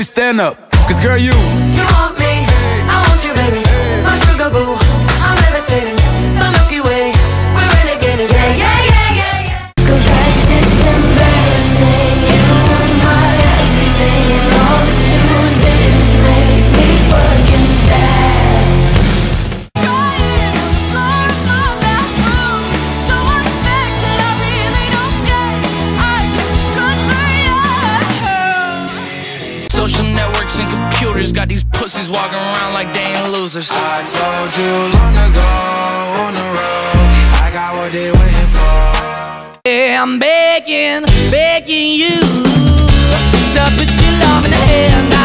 baby, stand up. Cause girl, you. Social networks and computers got these pussies walking around like they ain't losers. I told you long ago on the road, I got what they waiting for. Yeah, I'm begging, begging you to put your love in the hand.